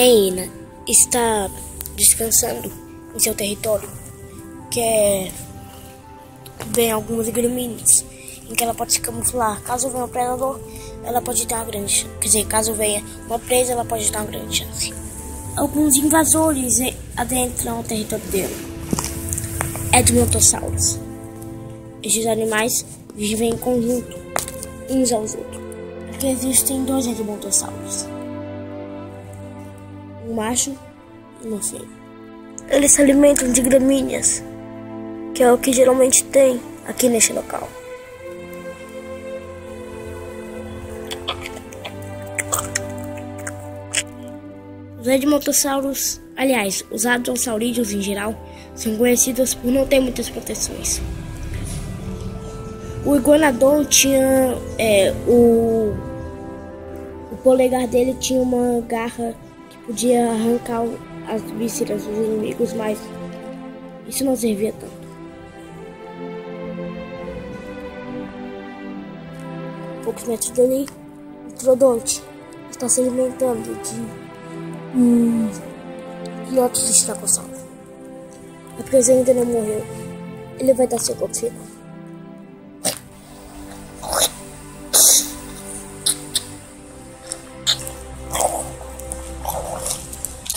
Eina está descansando em seu território, que é bem algumas gramíneas, em que ela pode se camuflar. Caso venha um predador, ela pode ter uma grande Quer dizer, caso venha uma presa, ela pode ter uma grande chance. Alguns invasores adentram o território dela. Edmontossauros. Estes animais vivem em conjunto, uns aos outros. Porque existem dois Edmontossauros. Um macho uma fêmea. Eles se alimentam de gramíneas, que é o que geralmente tem aqui neste local. Os edmontossauros, aliás, os hadrossaurídeos em geral, são conhecidos por não ter muitas proteções. O iguanodon tinha é, o, o polegar dele tinha uma garra podia arrancar as vísceras dos inimigos, mas isso não servia tanto. Poucos metros dali, o Trodonte está se alimentando de Hum, e outros estragossauro. A presa ainda não morreu. Ele vai dar seu golpe final.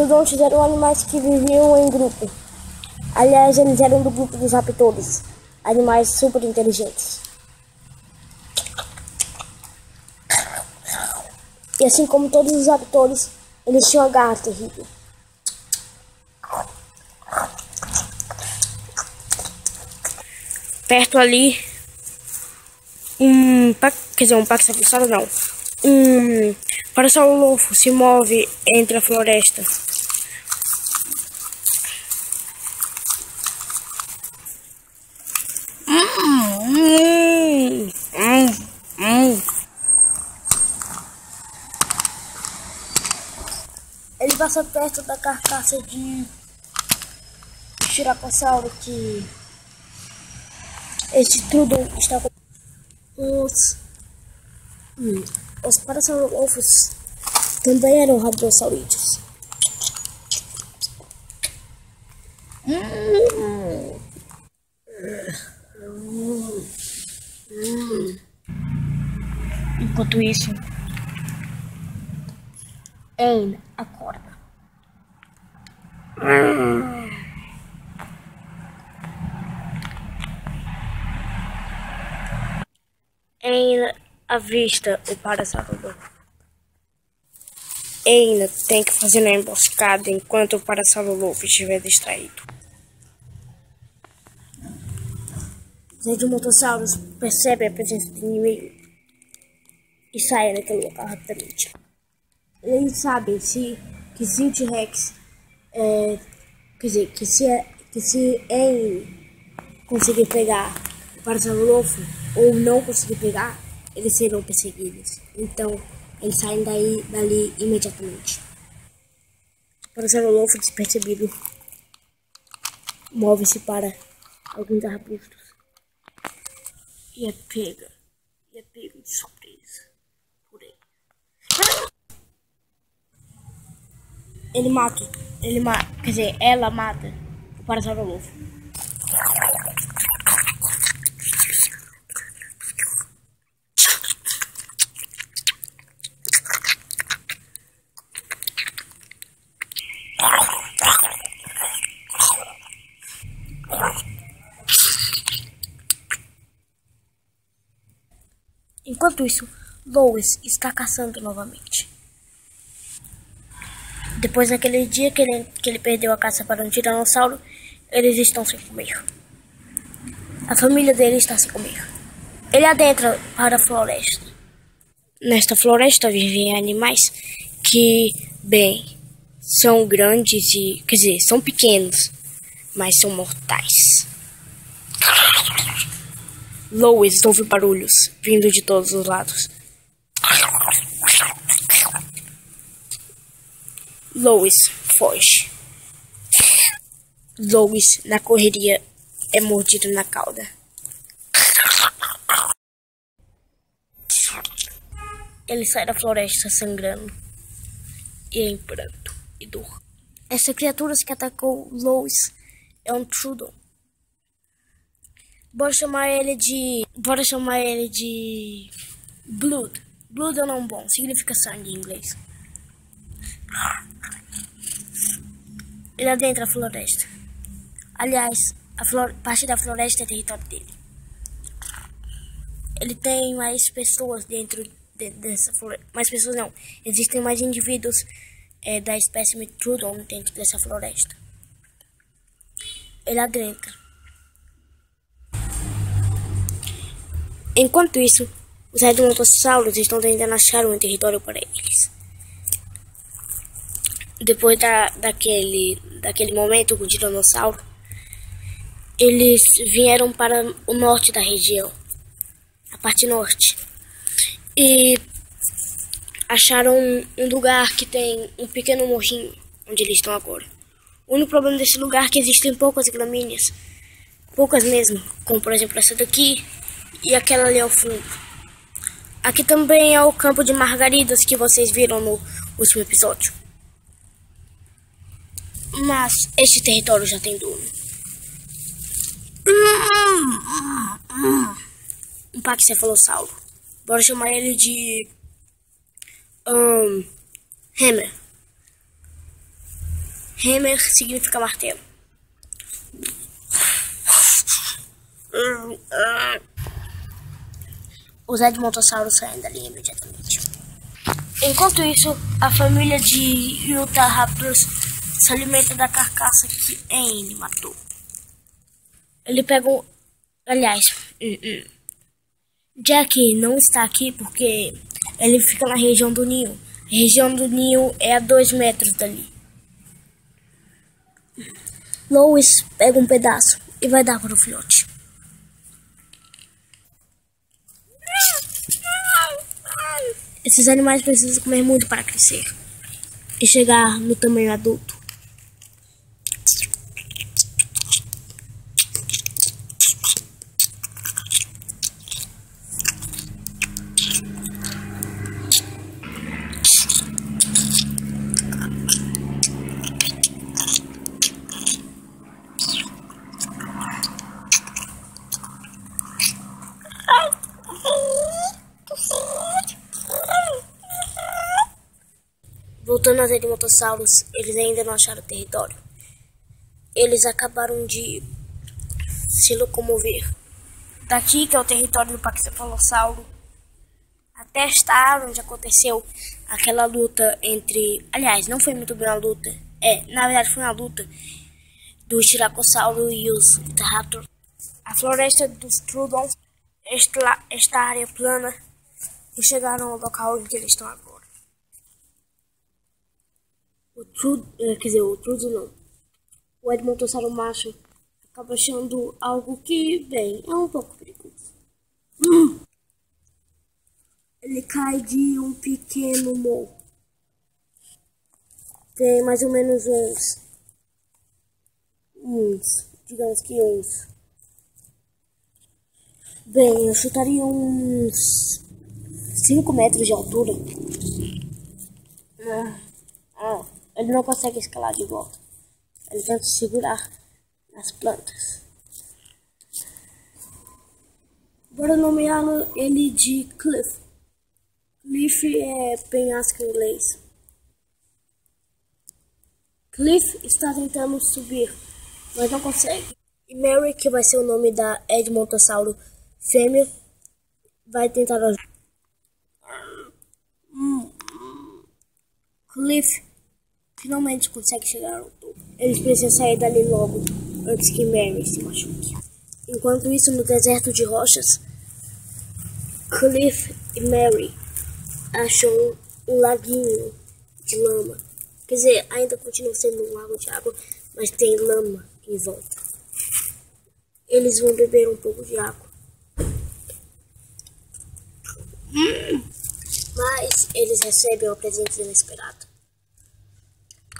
Tudontes eram animais que viviam em grupo. Aliás, eles eram do grupo dos raptores, animais super inteligentes. E assim como todos os raptores, eles tinham uma garra terrível. Perto ali, um, quer dizer, um paxabussado não, um parasaurolofo se move entre a floresta. Passa perto da carcaça de Tiracossauro que este tudo está com os, hum, os parasaurofos também eram rabiosaurídeos. Hum. Enquanto isso, Anne acorda. Anne avista o Parasaurolof. Anne tem que fazer uma emboscada enquanto o Parasaurolof estiver distraído. Os Edmontossauros percebem a presença do inimigo e saem daquele local rapidamente eles sabem se, que se o T-Rex, é, quer dizer, que se, é, que se ele conseguir pegar o Parasaurolofo ou não conseguir pegar, eles serão perseguidos. Então, eles saem daí, dali imediatamente. O Parasaurolofo despercebido move-se para alguns arbustos e é pega, e é pego de surpresa por ele. Ele mata. Ele mata. Quer dizer, ela mata o Parasaurolobo. Enquanto isso, Lois está caçando novamente. Depois daquele dia que ele, que ele perdeu a caça para um tiranossauro, eles estão sem comer. A família dele está sem comer. Ele adentra para a floresta. Nesta floresta vivem animais que, bem, são grandes e, quer dizer, são pequenos, mas são mortais. Lois ouve barulhos vindo de todos os lados. Lois foge. Lois, na correria, é mordido na cauda. Ele sai da floresta sangrando e em pranto. e dor. Essa criatura que atacou Lois é um Trudon. Bora chamar ele de. Bora chamar ele de. Blood. Blood é um bom, significa sangue em inglês. Ele adentra a floresta. Aliás, a flor... parte da floresta é território dele. Ele tem mais pessoas dentro de, dessa floresta. Mais pessoas não. Existem mais indivíduos é, da espécie Metrudon dentro dessa floresta. Ele adentra. Enquanto isso, os redontossauros estão tentando achar um território para eles. Depois da, daquele, daquele momento com o dinossauro, eles vieram para o norte da região, a parte norte, e acharam um lugar que tem um pequeno morrinho onde eles estão agora. O único problema desse lugar é que existem poucas gramíneas, poucas mesmo, como por exemplo essa daqui e aquela ali ao fundo. Aqui também é o campo de margaridas que vocês viram no último episódio. Mas este território já tem dono. Um paxefalossauro. Bora chamar ele de... Um, Hammer. Hammer significa martelo. Os Edmontossauros saem dali imediatamente. Enquanto isso, a família de Utah Raptors se alimenta da carcaça que Anne matou. Ele pega um... Aliás, hum, hum. Jack não está aqui porque ele fica na região do ninho. A região do ninho é a dois metros dali. Lois pega um pedaço e vai dar para o filhote. Esses animais precisam comer muito para crescer e chegar no tamanho adulto. Voltando aos edmontossauros, eles ainda não acharam território. Eles acabaram de se locomover daqui, que é o território do Paxipalossauro, até estar onde aconteceu aquela luta entre. Aliás, não foi muito bem uma luta. É, na verdade foi uma luta do Tiracossauro e os Raptors. A floresta dos Trudons, esta, esta área plana, chegaram ao local que eles estão agora. O Trud, é, quer dizer, o Trud não. O Edmontossauro macho acaba achando algo que, bem, é um pouco perigoso. Ele cai de um pequeno morro. Tem mais ou menos uns. Uns. Digamos que uns. Bem, eu chutaria uns 5 metros de altura. Ah. ah. Ele não consegue escalar de volta. Ele tenta segurar nas plantas. Bora nomeá-lo ele de Cliff. Cliff é penhasco em inglês. Cliff está tentando subir, mas não consegue. E Mary, que vai ser o nome da Edmontossauro fêmea, vai tentar ajudar. Cliff finalmente consegue chegar ao topo. Eles precisam sair dali logo, antes que Mary se machuque. Enquanto isso, no deserto de rochas, Cliff e Mary acham um laguinho de lama. Quer dizer, ainda continua sendo um lago de água, mas tem lama em volta. Eles vão beber um pouco de água. Mas eles recebem uma presente inesperado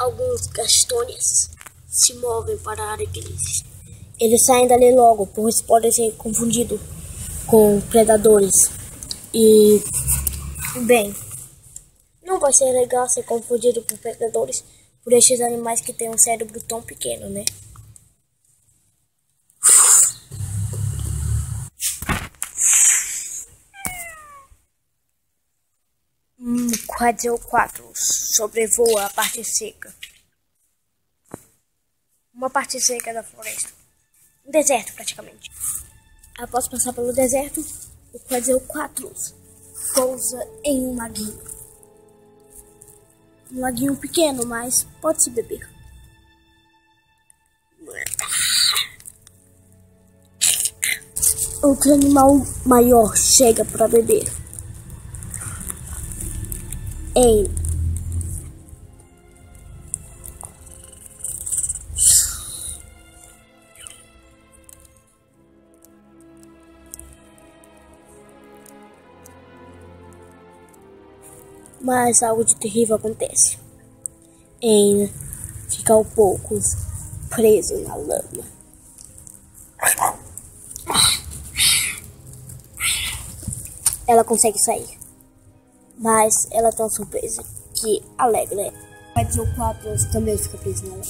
alguns gastônias se movem para a área que eles. Eles saem dali logo, pois podem ser confundidos com predadores. E, bem, não vai ser legal ser confundido com predadores, por estes animais que têm um cérebro tão pequeno, né? Um quadril sobrevoa a parte seca. Uma parte seca da floresta. Um deserto, praticamente. Após passar pelo deserto, o quadril pousa em um laguinho. Um laguinho pequeno, mas pode se beber. Outro animal maior chega para beber. Em mas algo de terrível acontece. Anne fica ao poucos preso na lama. Ela consegue sair, mas ela é tão surpresa que alegra. Mas o quatro também fica preso na lama.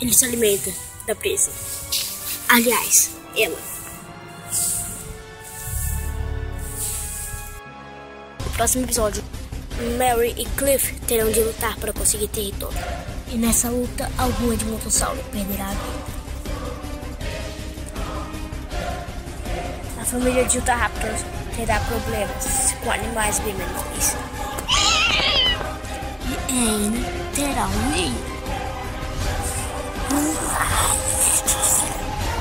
Ele se alimenta da presa. Aliás, ela. No próximo episódio, Mary e Cliff terão de lutar para conseguir território. E nessa luta, algum Edmontossauro perderá a vida. A família de Raptors terá problemas com animais bem menores. E Anne terá um ninho.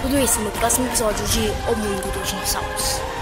Tudo isso no próximo episódio de O Mundo dos Dinossauros.